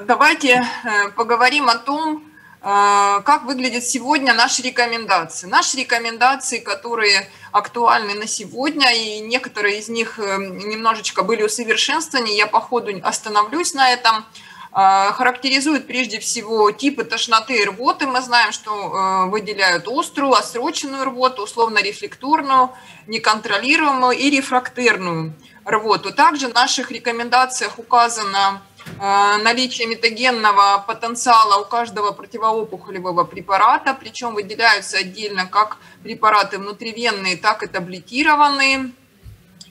Давайте э, поговорим о том, э, как выглядят сегодня наши рекомендации. Наши рекомендации, которые актуальны на сегодня, и некоторые из них э, немножечко были усовершенствованы, я по ходу остановлюсь на этом, характеризуют прежде всего типы тошноты и рвоты. Мы знаем, что выделяют острую, отсроченную рвоту, условно-рефлекторную, неконтролируемую и рефрактерную рвоту. Также в наших рекомендациях указано наличие метагенного потенциала у каждого противоопухолевого препарата, причем выделяются отдельно как препараты внутривенные, так и таблетированные.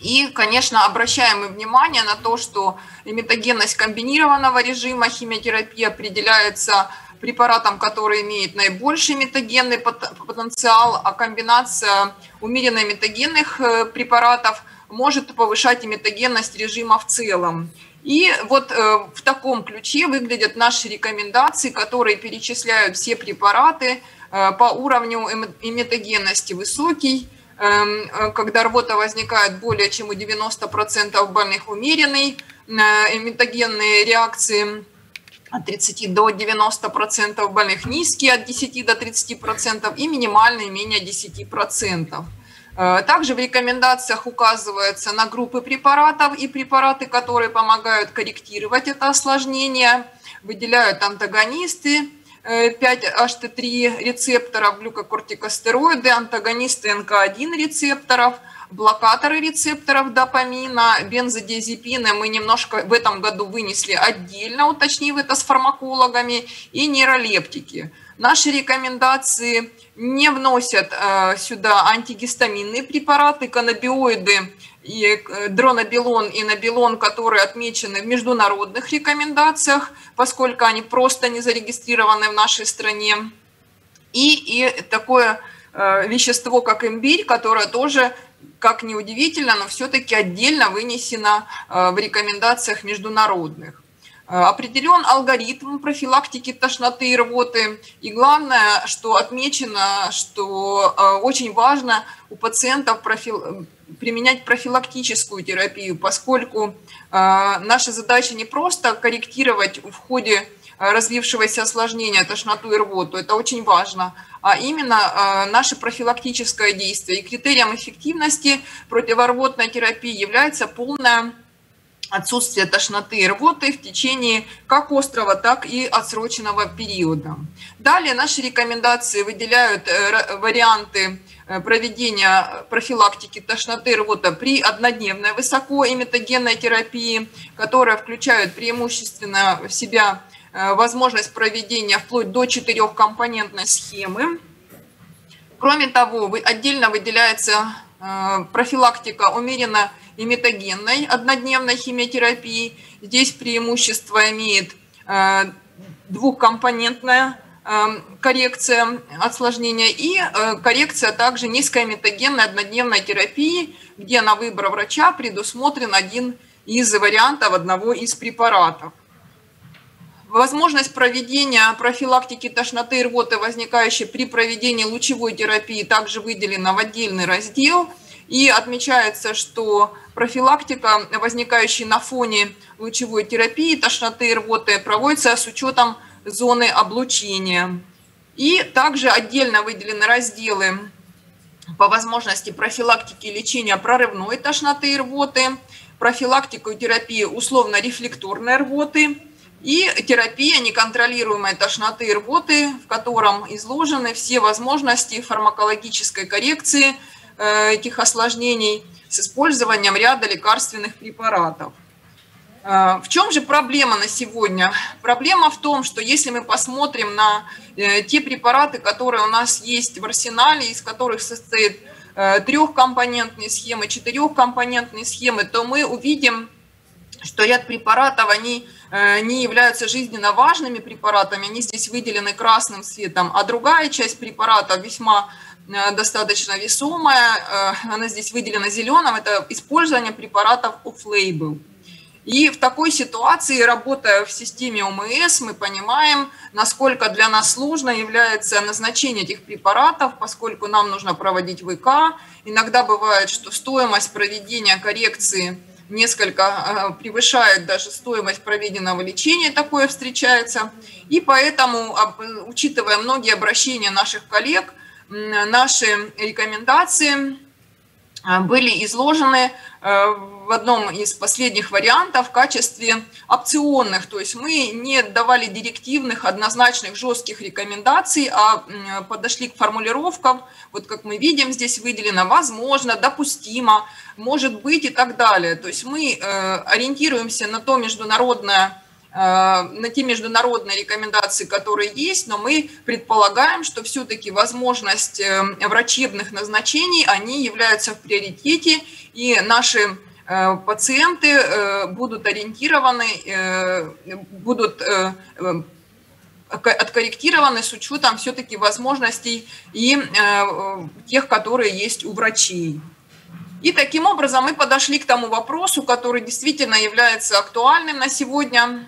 И, конечно, обращаем мы внимание на то, что метагенность комбинированного режима химиотерапии определяется препаратом, который имеет наибольший метагенный потенциал, а комбинация умеренно метагенных э, препаратов может повышать и метагенность режима в целом. И вот э, в таком ключе выглядят наши рекомендации, которые перечисляют все препараты э, по уровню эметогенности высокий, эм, э, когда рвота возникает более чем у 90% больных умеренной, эметогенные реакции от 30 до 90% больных низкие от 10 до 30% и минимальные менее 10%. Э, также в рекомендациях указывается на группы препаратов и препараты, которые помогают корректировать это осложнение. Выделяют антагонисты 5-HT3 э, рецепторов, глюкокортикостероиды, антагонисты НК1 рецепторов, блокаторы рецепторов допамина, бензодиазепины мы немножко в этом году вынесли отдельно, уточнив это с фармакологами, и нейролептики. Наши рекомендации не вносят э, сюда антигистаминные препараты, каннабиоиды, и э, дронабилон и набилон, которые отмечены в международных рекомендациях, поскольку они просто не зарегистрированы в нашей стране. И, и такое э, вещество, как имбирь, которое тоже, как ни удивительно, но все-таки отдельно вынесено в рекомендациях международных. Э, определен алгоритм профилактики тошноты и рвоты. И главное, что отмечено, что э, очень важно у пациентов профил... применять профилактическую терапию, поскольку э, наша задача не просто корректировать в ходе развившегося осложнения тошноту и рвоту, это очень важно, а именно наше профилактическое действие. И критерием эффективности противорвотной терапии является полная отсутствие тошноты и рвоты в течение как острого, так и отсроченного периода. Далее наши рекомендации выделяют э, варианты э, проведения профилактики тошноты и рвота при однодневной высокоэмитогенной терапии, которая включает преимущественно в себя э, возможность проведения вплоть до четырехкомпонентной схемы. Кроме того, отдельно выделяется профилактика умеренно и метагенной однодневной химиотерапии. Здесь преимущество имеет э, двухкомпонентная э, коррекция осложнения и э, коррекция также низкометагенной однодневной терапии, где на выбор врача предусмотрен один из вариантов одного из препаратов. Возможность проведения профилактики тошноты и рвоты, возникающей при проведении лучевой терапии, также выделена в отдельный раздел – и отмечается, что профилактика, возникающая на фоне лучевой терапии, тошноты и рвоты, проводится с учетом зоны облучения. И также отдельно выделены разделы по возможности профилактики и лечения прорывной тошноты и рвоты, профилактику и терапию условно-рефлекторной рвоты и терапия неконтролируемой тошноты и рвоты, в котором изложены все возможности фармакологической коррекции – Э, этих осложнений с использованием ряда лекарственных препаратов. Э, в чем же проблема на сегодня? Проблема в том, что если мы посмотрим на э, те препараты, которые у нас есть в арсенале, из которых состоит трехкомпонентные схемы, четырехкомпонентные схемы, то мы увидим, что ряд препаратов, они не являются жизненно важными препаратами, они здесь выделены красным цветом, а другая часть препаратов весьма Э, достаточно весомая, э, она здесь выделена зеленым, это использование препаратов off-label. И в такой ситуации, работая в системе ОМС, мы понимаем, насколько для нас сложно является назначение этих препаратов, поскольку нам нужно проводить ВК. Иногда бывает, что стоимость проведения коррекции несколько превышает даже стоимость проведенного лечения, такое встречается. И поэтому, учитывая многие обращения наших коллег, наши рекомендации были изложены в одном из последних вариантов в качестве опционных. То есть мы не давали директивных, однозначных, жестких рекомендаций, а подошли к формулировкам, вот как мы видим, здесь выделено «возможно», «допустимо», «может быть» и так далее. То есть мы э, ориентируемся на то международное э, на те международные рекомендации, которые есть, но мы предполагаем, что все-таки возможность э, врачебных назначений, они являются в приоритете, и наши пациенты э, будут ориентированы, э, будут откорректированы с учетом все-таки возможностей и тех, которые есть у врачей. И таким образом мы подошли к тому вопросу, который действительно является актуальным на сегодня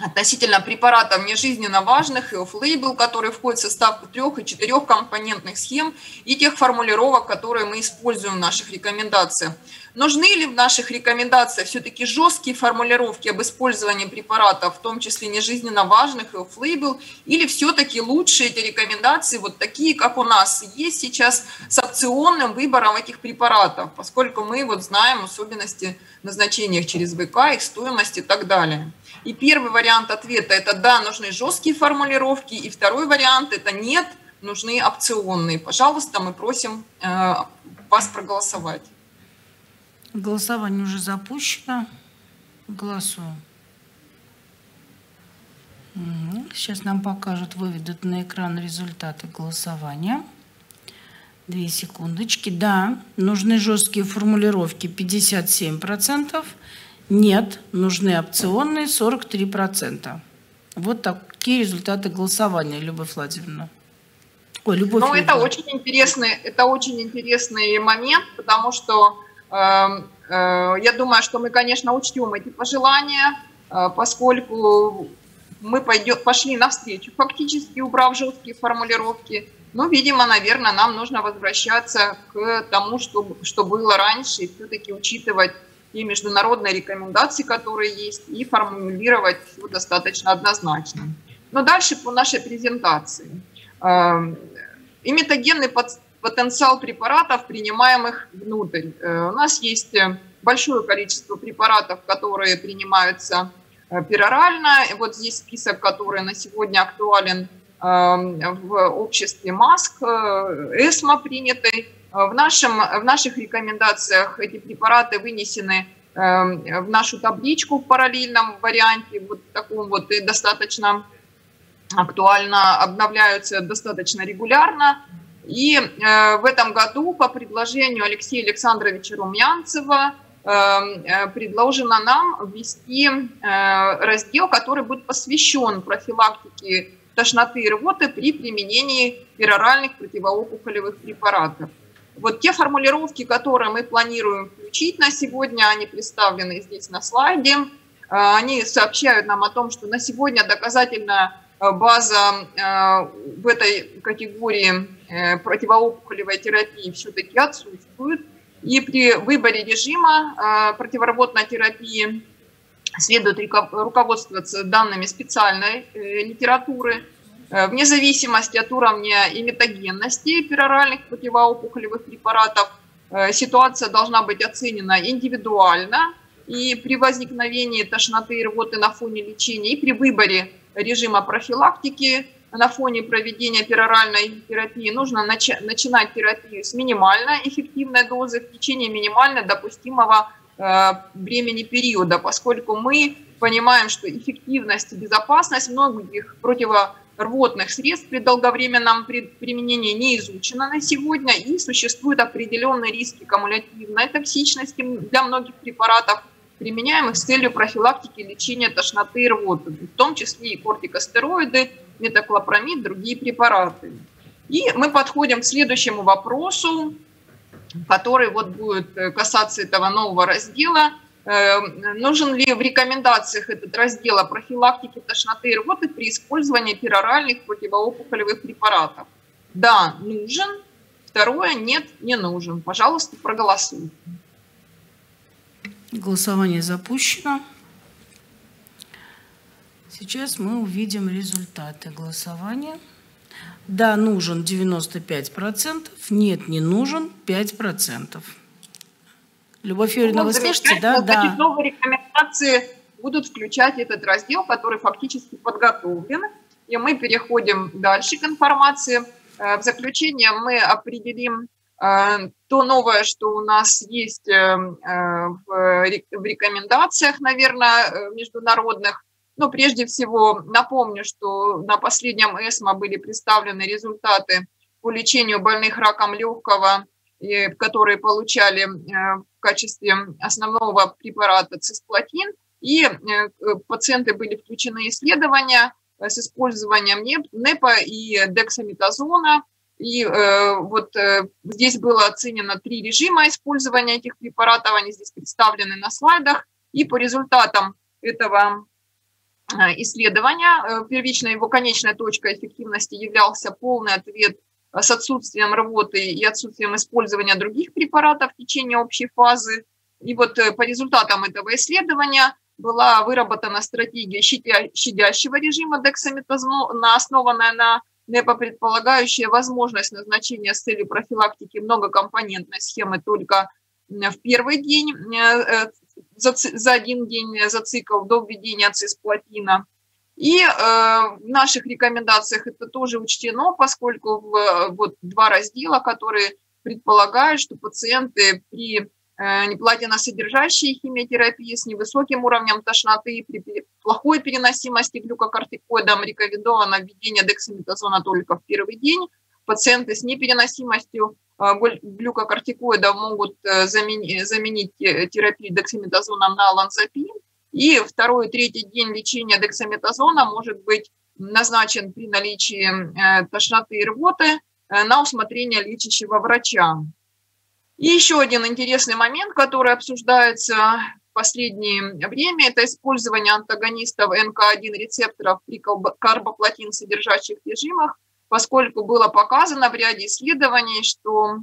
относительно препаратов нежизненно важных и off-label, которые входят в состав трех и четырех компонентных схем и тех формулировок, которые мы используем в наших рекомендациях. Нужны ли в наших рекомендациях все-таки жесткие формулировки об использовании препаратов, в том числе нежизненно важных и off-label, или все-таки лучше эти рекомендации вот такие, как у нас есть сейчас, с опционным выбором этих препаратов, поскольку мы вот знаем особенности назначения через ВК, их стоимость и так далее. И первый вариант ответа – это да, нужны жесткие формулировки, и второй вариант – это нет, нужны опционные. Пожалуйста, мы просим э, вас проголосовать. Голосование уже запущено. Голосуем. Сейчас нам покажут, выведут на экран результаты голосования. Две секундочки. Да, нужны жесткие формулировки 57%. Нет, нужны опционные 43%. Вот такие результаты голосования, Любовь Владимировна. Ой, Любовь ну, это очень интересный, это очень интересный момент, потому что Эм, э, я думаю, что мы, конечно, учтем эти пожелания, э, поскольку мы пойдем, пошли навстречу, фактически убрав жесткие формулировки. Но, видимо, наверное, нам нужно возвращаться к тому, что, что было раньше, и все-таки учитывать и международные рекомендации, которые есть, и формулировать все достаточно однозначно. Но дальше по нашей презентации. Эм, и потенциал препаратов, принимаемых внутрь. Э, у нас есть э, большое количество препаратов, которые принимаются э, перорально. Вот здесь список, который на сегодня актуален в обществе МАСК, ЭСМА принятый. В, нашем, в наших рекомендациях эти препараты вынесены в нашу табличку в параллельном варианте, вот таком вот и достаточно актуально, обновляются достаточно регулярно. И э, в этом году по предложению Алексея Александровича Румянцева э, э, предложено нам ввести раздел, который будет посвящен профилактике тошноты и рвоты при применении пероральных противоопухолевых препаратов. Вот те формулировки, которые мы планируем включить на сегодня, они представлены здесь на слайде. Они сообщают нам о том, что на сегодня доказательная база в этой категории Э, противоопухолевой терапии все-таки отсутствует. И при выборе режима э, противорвотной терапии следует руководствоваться данными специальной э, литературы, вне зависимости от уровня и метагенности пероральных противоопухолевых препаратов, ситуация должна быть оценена индивидуально, и при возникновении тошноты и рвоты на фоне лечения, и при выборе режима профилактики на фоне проведения пероральной терапии нужно начи начинать терапию с минимально эффективной дозы в течение минимально допустимого э, времени периода, поскольку мы понимаем, что эффективность и безопасность многих противорвотных средств при долговременном применении не изучена на сегодня и существуют определенные риски кумулятивной токсичности для многих препаратов, применяемых с целью профилактики и лечения тошноты и рвоты, в том числе и кортикостероиды, метоклопромид, другие препараты. И мы подходим к следующему вопросу, который вот будет э, касаться этого нового раздела. Э, нужен ли в рекомендациях этот раздел о профилактике тошноты и рвоты при использовании пероральных противоопухолевых препаратов? Да, нужен. Второе, нет, не нужен. Пожалуйста, проголосуйте. Голосование запущено. Сейчас мы увидим результаты голосования. Да, нужен 95%, нет, не нужен 5%. Любовь Юрьевна, ну, вы слышите, да? да. новые рекомендации будут включать этот раздел, который фактически подготовлен. И мы переходим дальше к информации. Э, в заключение мы определим э, то новое, что у нас есть э, в рекомендациях, наверное, международных. Но прежде всего напомню, что на последнем ЭСМО были представлены результаты по лечению больных раком легкого, которые получали качестве основного препарата цисплатин. И э, пациенты были включены исследования э, с использованием НЕПа и дексаметазона. И э, вот здесь было оценено три режима использования этих препаратов, они здесь представлены на слайдах. И по результатам этого исследования первичной его конечной точкой эффективности являлся полный ответ с отсутствием рвоты и отсутствием использования других препаратов в течение общей фазы. И вот э, по результатам этого исследования была выработана стратегия щадящего режима дексаметазона, основанная на НЭПа, предполагающая возможность назначения с целью профилактики многокомпонентной схемы только в первый день, э, э, за один день за цикл до введения цисплатина. И э, в наших рекомендациях это тоже учтено, поскольку в, вот два раздела, которые предполагают, что пациенты при э, неплатиносодержащей химиотерапии с невысоким уровнем тошноты, при плохой переносимости глюкокортикоидом рекомендовано введение дексаметазона только в первый день. Пациенты с непереносимостью э, глюкокортикоида могут э, заменить, заменить терапию дексаметазоном на ланзапин. И второй третий день лечения дексаметазона может быть назначен при наличии э, тошноты и рвоты э, на усмотрение лечащего врача. И еще один интересный момент, который обсуждается в последнее время, это использование антагонистов НК1 рецепторов при карбоплатин содержащих режимах, поскольку было показано в ряде исследований, что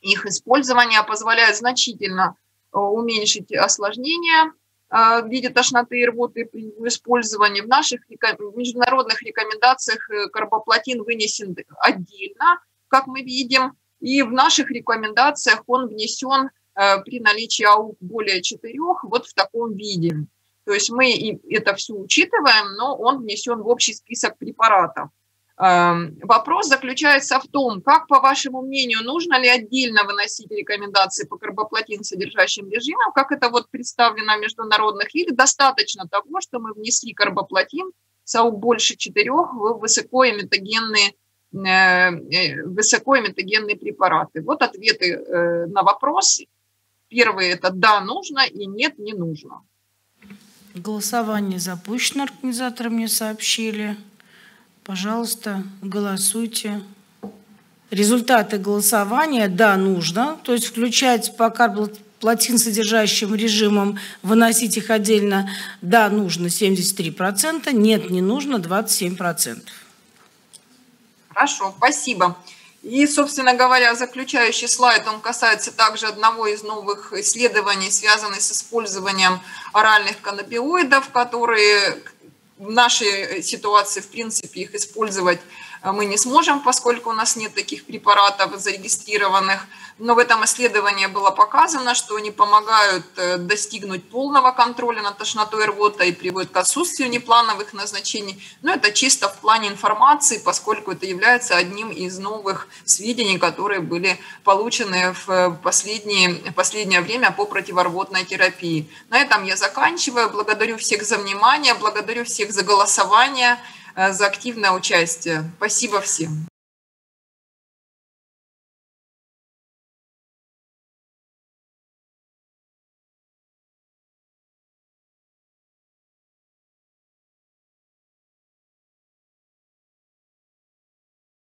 их использование позволяет значительно э, уменьшить осложнения в виде тошноты и рвоты при использовании. В наших международных рекомендациях э, карбоплатин вынесен отдельно, как мы видим, и в наших рекомендациях он внесен э, при наличии АУК более четырех вот в таком виде. То есть мы это все учитываем, но он внесен в общий список препаратов. Эм, вопрос заключается в том, как, по вашему мнению, нужно ли отдельно выносить рекомендации по карбоплатин содержащим режимам, как это вот представлено в международных, или достаточно того, что мы внесли карбоплатин, САУ больше четырех, в высокоэмитогенные, э, э, высокоэмитогенные препараты. Вот ответы э, на вопрос. Первый – это «да, нужно» и «нет, не нужно». Голосование запущено, организаторы мне сообщили. Пожалуйста, голосуйте. Результаты голосования, да, нужно. То есть включать по платин содержащим режимам, выносить их отдельно, да, нужно 73%, нет, не нужно 27%. Хорошо, спасибо. И, собственно говоря, заключающий слайд, он касается также одного из новых исследований, связанных с использованием оральных каннабиоидов, которые в нашей ситуации, в принципе, их использовать э, мы не сможем, поскольку у нас нет таких препаратов зарегистрированных. Но в этом исследовании было показано, что они помогают э, достигнуть полного контроля над тошнотой и рвотой и приводят к отсутствию неплановых назначений. Но это чисто в плане информации, поскольку это является одним из новых сведений, которые были получены в э, последнее, последнее время по противорвотной терапии. На этом я заканчиваю. Благодарю всех за внимание, благодарю всех за голосование, за активное участие. Спасибо всем.